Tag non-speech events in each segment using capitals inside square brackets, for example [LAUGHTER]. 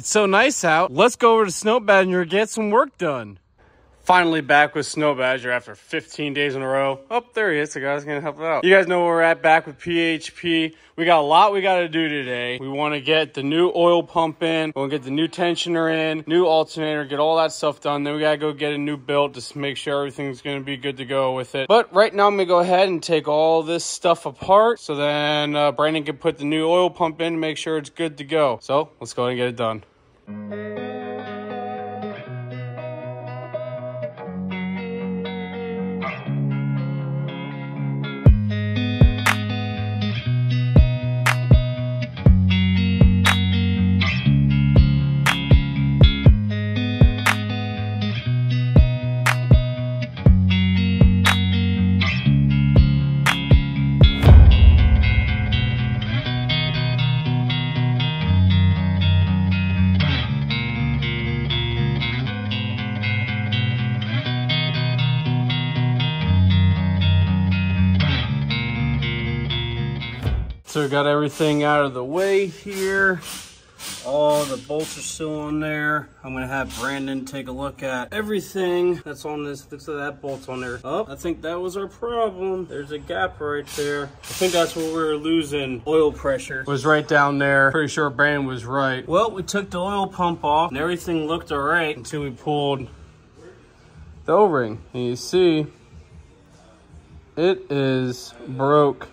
It's so nice out. Let's go over to Snow and get some work done. Finally back with Snow Badger after 15 days in a row. Oh, there he is. The guy's gonna help out. You guys know where we're at back with PHP. We got a lot we gotta do today. We wanna get the new oil pump in. We wanna get the new tensioner in, new alternator, get all that stuff done. Then we gotta go get a new built just to make sure everything's gonna be good to go with it. But right now I'm gonna go ahead and take all this stuff apart so then uh, Brandon can put the new oil pump in and make sure it's good to go. So let's go ahead and get it done. So we got everything out of the way here. All the bolts are still on there. I'm gonna have Brandon take a look at everything that's on this. Looks like that bolt's on there. Oh, I think that was our problem. There's a gap right there. I think that's where we were losing oil pressure. It was right down there. Pretty sure Brandon was right. Well, we took the oil pump off and everything looked all right until we pulled the O-ring. And you see, it is broke.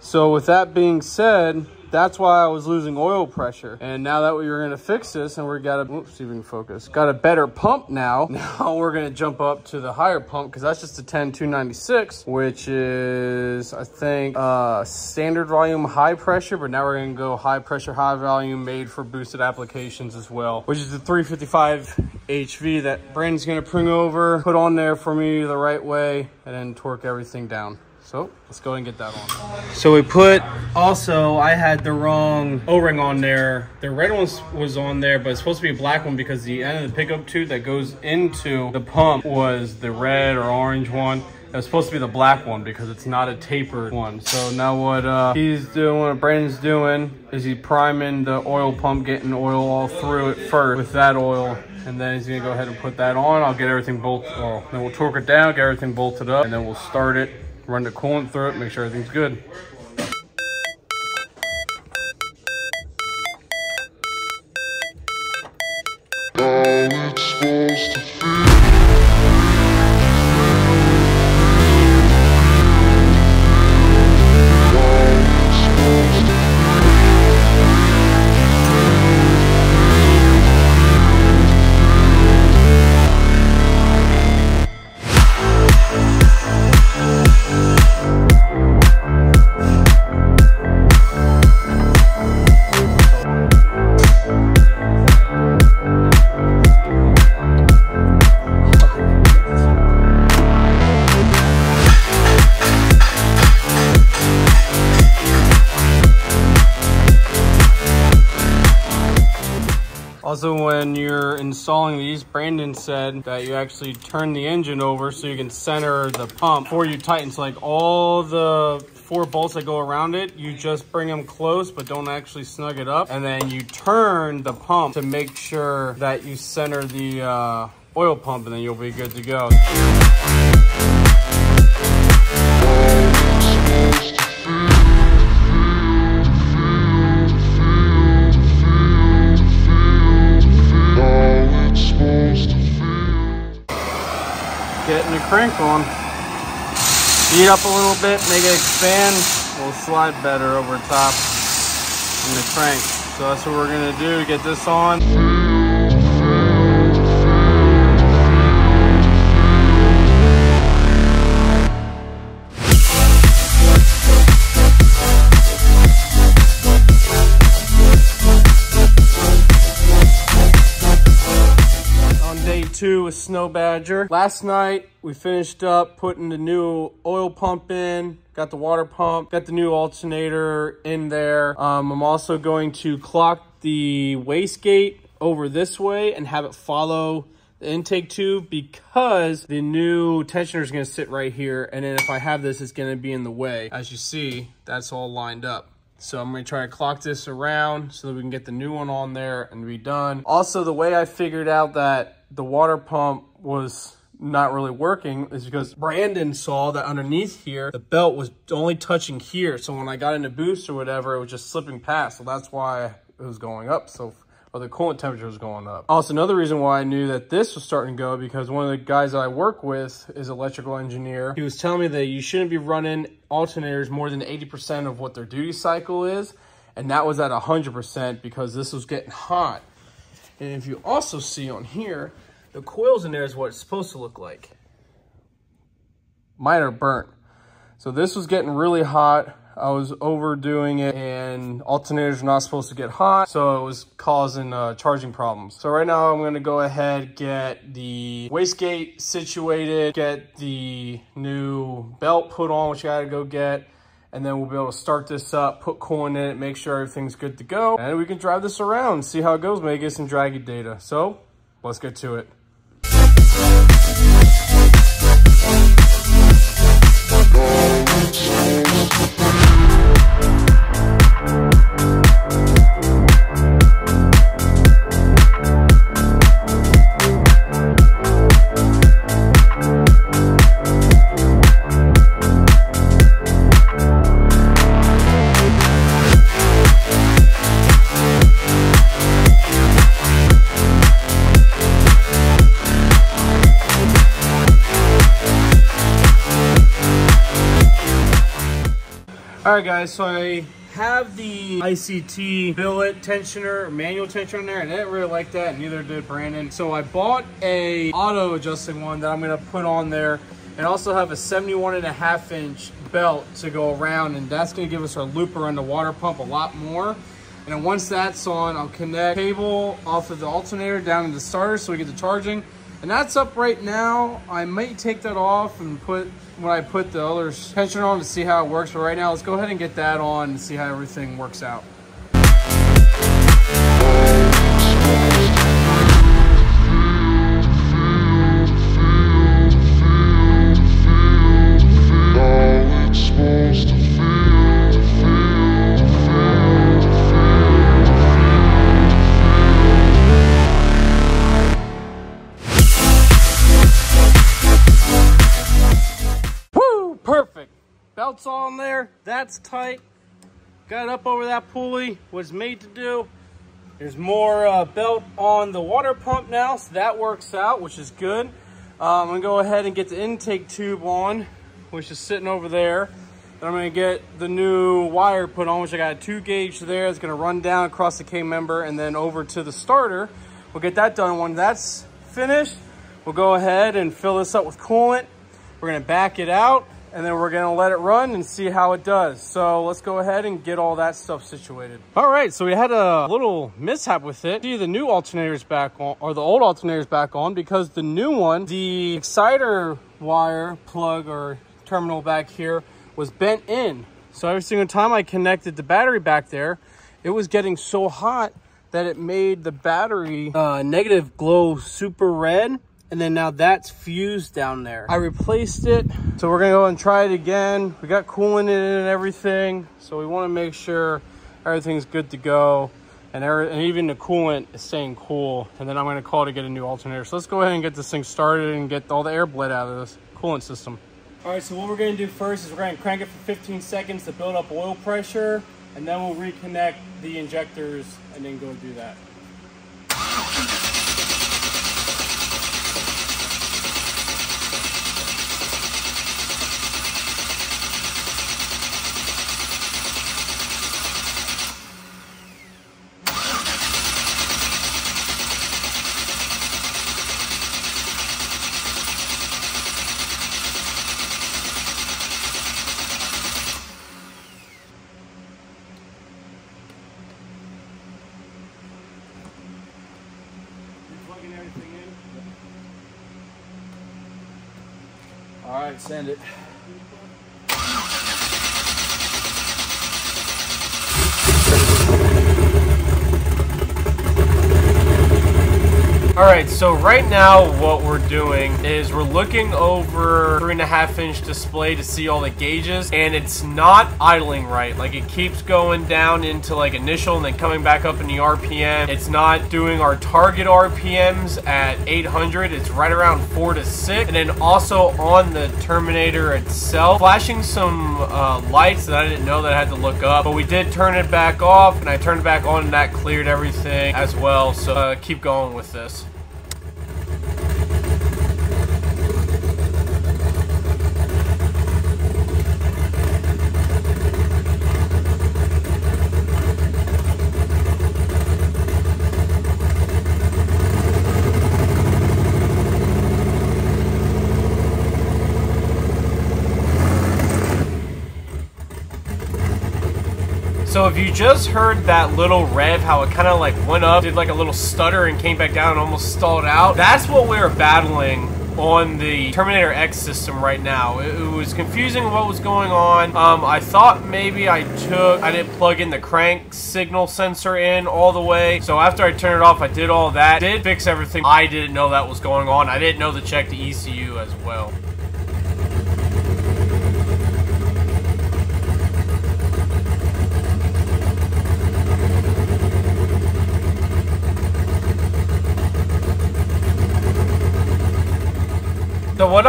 So with that being said, that's why I was losing oil pressure. And now that we were gonna fix this and we got a, oops, see if we can focus, got a better pump now. [LAUGHS] Now we're gonna jump up to the higher pump because that's just a 10296, which is, I think, uh, standard volume, high pressure, but now we're gonna go high pressure, high volume made for boosted applications as well, which is the 355 HV that Brandon's gonna bring over, put on there for me the right way, and then torque everything down. So let's go and get that on. So we put, also I had the wrong O-ring on there. The red one was on there, but it's supposed to be a black one because the end of the pickup tube that goes into the pump was the red or orange one. It was supposed to be the black one because it's not a tapered one. So now what uh, he's doing, what Brandon's doing, is he priming the oil pump, getting oil all through it first with that oil. And then he's gonna go ahead and put that on. I'll get everything bolted, well, then we'll torque it down, get everything bolted up, and then we'll start it run the coolant through it, make sure everything's good. These, Brandon said that you actually turn the engine over so you can center the pump before you tighten. So like all the four bolts that go around it, you just bring them close, but don't actually snug it up. And then you turn the pump to make sure that you center the uh, oil pump and then you'll be good to go. Crank on. Heat up a little bit, make it expand. Will slide better over top in the crank. So that's what we're gonna do, get this on. Two with Snow Badger. Last night, we finished up putting the new oil pump in, got the water pump, got the new alternator in there. Um, I'm also going to clock the wastegate over this way and have it follow the intake tube because the new tensioner is going to sit right here. And then if I have this, it's going to be in the way. As you see, that's all lined up. So I'm gonna try to clock this around so that we can get the new one on there and be done. Also, the way I figured out that the water pump was not really working is because Brandon saw that underneath here, the belt was only touching here. So when I got into boost or whatever, it was just slipping past. So that's why it was going up. So or the coolant temperature was going up. Oh, also, another reason why I knew that this was starting to go because one of the guys I work with is electrical engineer. He was telling me that you shouldn't be running alternators more than 80% of what their duty cycle is. And that was at 100% because this was getting hot. And if you also see on here, the coils in there is what it's supposed to look like. Mine are burnt. So this was getting really hot. I was overdoing it and alternators are not supposed to get hot. So it was causing uh, charging problems. So right now I'm gonna go ahead, get the wastegate situated, get the new belt put on, which I gotta go get. And then we'll be able to start this up, put coolant in it, make sure everything's good to go. And we can drive this around, see how it goes, maybe get some Dragy data. So let's get to it. All right, guys, so I have the ICT billet tensioner, manual tensioner on there, and I didn't really like that, neither did Brandon. So I bought a auto adjusting one that I'm gonna put on there, and also have a 71 and a half inch belt to go around, and that's gonna give us our looper on the water pump a lot more. And then once that's on, I'll connect cable off of the alternator down to the starter so we get the charging. And that's up right now. I might take that off and put when I put the other tension on to see how it works. But right now, let's go ahead and get that on and see how everything works out. There. That's tight. Got up over that pulley, was made to do. There's more uh, belt on the water pump now, so that works out, which is good. Uh, I'm gonna go ahead and get the intake tube on, which is sitting over there. Then I'm gonna get the new wire put on, which I got a two gauge there. It's gonna run down across the K-member and then over to the starter. We'll get that done. When that's finished, we'll go ahead and fill this up with coolant. We're gonna back it out and then we're gonna let it run and see how it does. So let's go ahead and get all that stuff situated. All right, so we had a little mishap with it. See the new alternators back on, or the old alternators back on because the new one, the exciter wire plug or terminal back here was bent in. So every single time I connected the battery back there, it was getting so hot that it made the battery uh, negative glow super red and then now that's fused down there. I replaced it, so we're gonna go and try it again. We got coolant in it and everything, so we wanna make sure everything's good to go. And, and even the coolant is staying cool. And then I'm gonna call to get a new alternator. So let's go ahead and get this thing started and get all the air bled out of this coolant system. All right, so what we're gonna do first is we're gonna crank it for 15 seconds to build up oil pressure, and then we'll reconnect the injectors and then go do that. Send it. All All right, so right now what we're doing is we're looking over three and a half inch display to see all the gauges and it's not idling right. Like it keeps going down into like initial and then coming back up in the RPM. It's not doing our target RPMs at 800. It's right around four to six. And then also on the Terminator itself, flashing some uh, lights that I didn't know that I had to look up, but we did turn it back off and I turned it back on and that cleared everything as well. So uh, keep going with this. So if you just heard that little rev, how it kind of like went up, did like a little stutter and came back down and almost stalled out, that's what we are battling on the Terminator X system right now. It, it was confusing what was going on. Um, I thought maybe I took, I didn't plug in the crank signal sensor in all the way. So after I turned it off, I did all that. Did fix everything. I didn't know that was going on. I didn't know to check the ECU as well.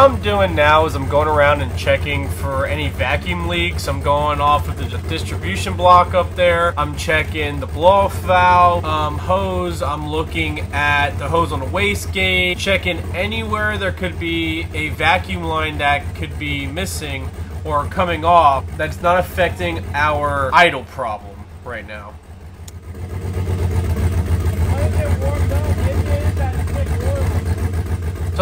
I'm doing now is I'm going around and checking for any vacuum leaks. I'm going off of the distribution block up there. I'm checking the blow-off valve um, hose. I'm looking at the hose on the wastegate, checking anywhere there could be a vacuum line that could be missing or coming off that's not affecting our idle problem right now.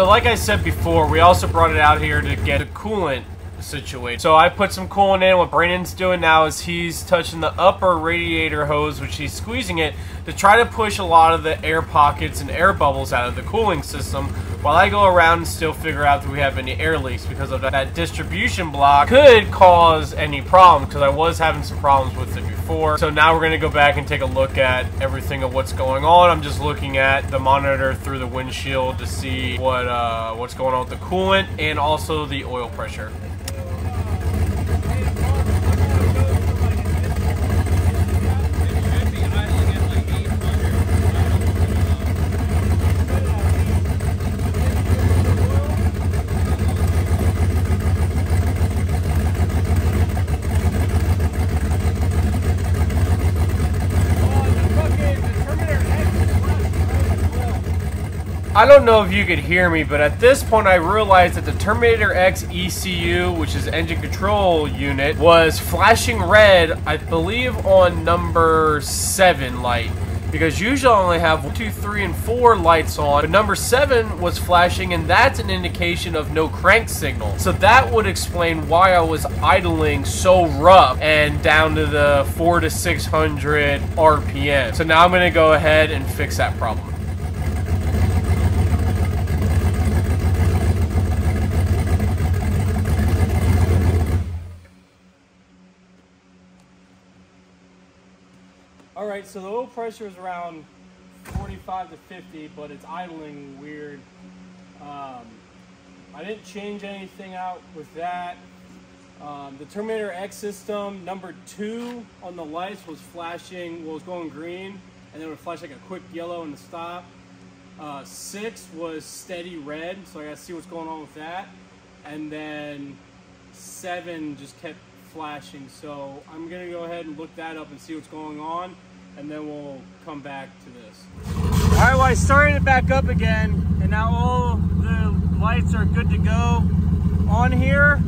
So like I said before, we also brought it out here to get a coolant situation. So I put some coolant in. What Brandon's doing now is he's touching the upper radiator hose, which he's squeezing it to try to push a lot of the air pockets and air bubbles out of the cooling system while I go around and still figure out if we have any air leaks because of that, distribution block could cause any problems because I was having some problems with it before. So now we're going to go back and take a look at everything of what's going on. I'm just looking at the monitor through the windshield to see what uh, what's going on with the coolant and also the oil pressure. Don't know if you could hear me, but at this point I realized that the Terminator X ECU, which is engine control unit, was flashing red, I believe on number 7 light. Because usually I only have 2, 3, and 4 lights on, but number 7 was flashing and that's an indication of no crank signal. So that would explain why I was idling so rough and down to the 4 to 600 RPM. So now I'm going to go ahead and fix that problem. All right, so the oil pressure is around 45 to 50, but it's idling weird. Um, I didn't change anything out with that. Um, the Terminator X system, number two on the lights was flashing, well, was going green, and then it would flash like a quick yellow in the stop. Uh, six was steady red, so I gotta see what's going on with that. And then seven just kept flashing, so I'm gonna go ahead and look that up and see what's going on and then we'll come back to this. All right, well, I started it back up again, and now all the lights are good to go on here.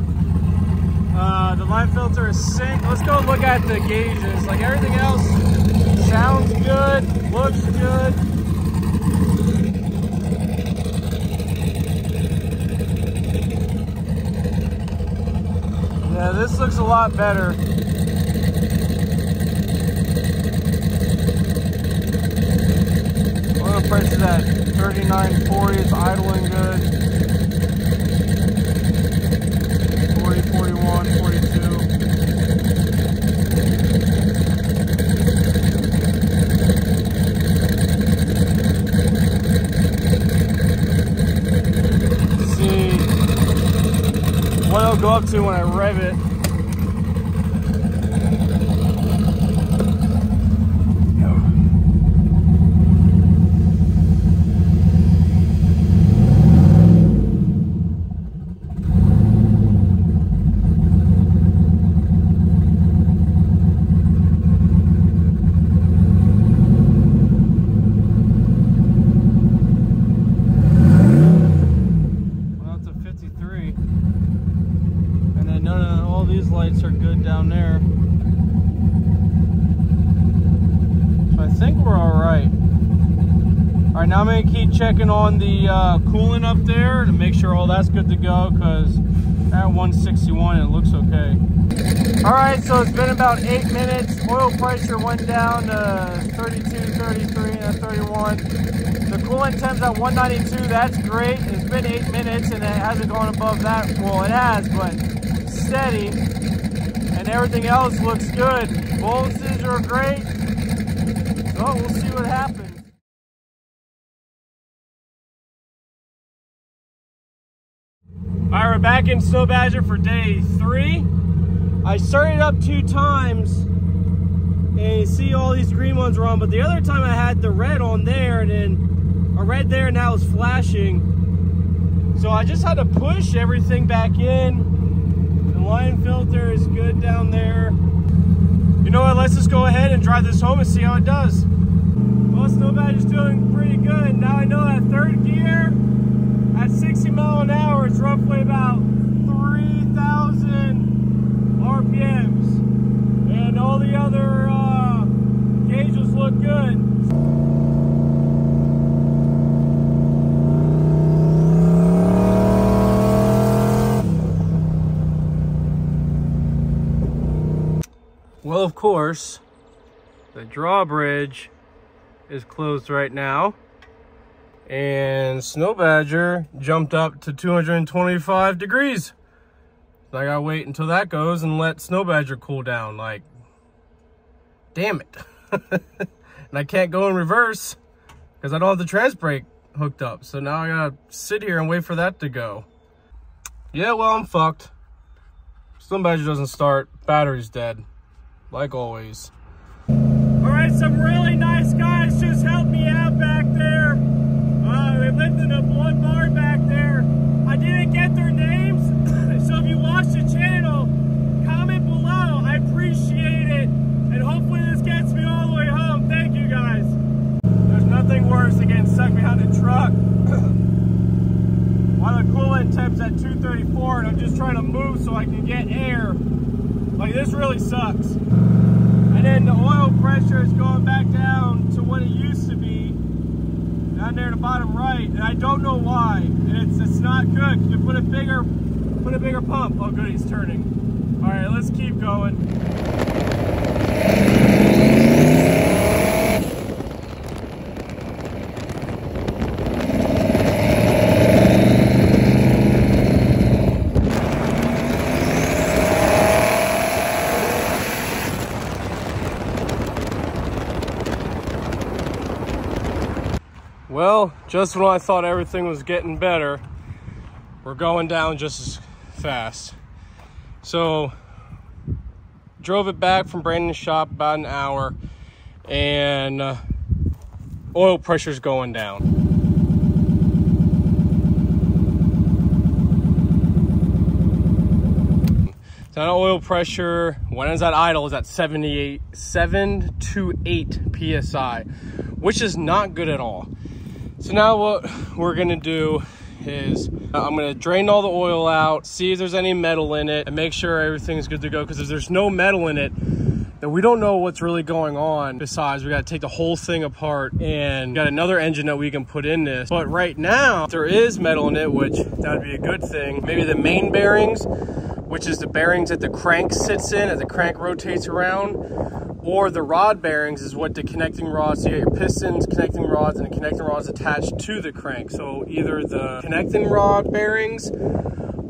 Uh, the line filter is synced. Let's go look at the gauges. Like everything else sounds good, looks good. Yeah, this looks a lot better. price is at 39.40. It's idling good. 40, 41, 42. See what it'll go up to when I rev it. Checking on the uh, coolant up there to make sure all that's good to go because at 161 it looks okay. All right, so it's been about eight minutes. Oil pressure went down to 32, 33, and 31. The coolant temps at 192, that's great. It's been eight minutes and it hasn't gone above that. Well, it has, but steady. And everything else looks good. Boluses are great. So we'll see what happens. Back in Snow Badger for day three. I started up two times and you see all these green ones were on, but the other time I had the red on there and then a red there now it's flashing. So I just had to push everything back in. The line filter is good down there. You know what, let's just go ahead and drive this home and see how it does. Well, Snow Badger's doing pretty good. Now I know that third gear at 60 mile an hour, it's roughly about 3,000 RPMs. And all the other uh, gauges look good. Well, of course, the drawbridge is closed right now and Snow Badger jumped up to 225 degrees. So I gotta wait until that goes and let Snow Badger cool down. Like, damn it. [LAUGHS] and I can't go in reverse because I don't have the trans brake hooked up. So now I gotta sit here and wait for that to go. Yeah, well, I'm fucked. Snow Badger doesn't start. Battery's dead. Like always. All right, some really nice guys just helped me out back there. Uh, they lifted up one bar back there. I didn't get their names, so if you watch the channel, comment below. I appreciate it, and hopefully this gets me all the way home. Thank you guys. There's nothing worse than getting stuck behind a truck. While the temp's at 234 and I'm just trying to move so I can get air. Like this really sucks. And then the oil pressure is going back down to what it used to be down there in the bottom right, and I don't know why. And it's it's not good. You put a bigger put a bigger pump. Oh good, he's turning. All right, let's keep going. Well, just when I thought everything was getting better, we're going down just as fast. So, drove it back from Brandon's shop about an hour, and uh, oil pressure's going down. Now oil pressure, when it's at idle, is at 78, 7 to 8 PSI, which is not good at all. So now what we're gonna do is uh, I'm gonna drain all the oil out, see if there's any metal in it, and make sure everything's good to go. Because if there's no metal in it, then we don't know what's really going on. Besides, we gotta take the whole thing apart and got another engine that we can put in this. But right now, there is metal in it, which that'd be a good thing. Maybe the main bearings, which is the bearings that the crank sits in as the crank rotates around or the rod bearings is what the connecting rods, so you got your pistons, connecting rods, and the connecting rods attached to the crank. So either the connecting rod bearings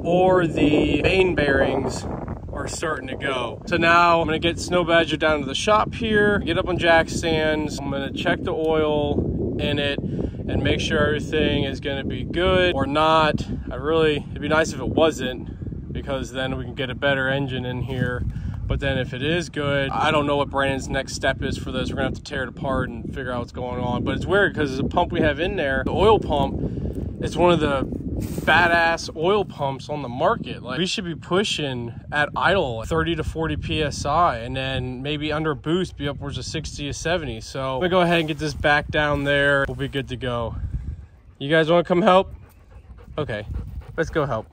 or the main bearings are starting to go. So now I'm gonna get Snow Badger down to the shop here, get up on jack stands. I'm gonna check the oil in it and make sure everything is gonna be good or not. I really, it'd be nice if it wasn't, because then we can get a better engine in here. But then if it is good, I don't know what Brandon's next step is for this. We're gonna have to tear it apart and figure out what's going on. But it's weird because the pump we have in there, the oil pump, it's one of the badass oil pumps on the market. Like we should be pushing at idle 30 to 40 psi, and then maybe under boost be upwards of 60 to 70. So I'm gonna go ahead and get this back down there. We'll be good to go. You guys want to come help? Okay, let's go help.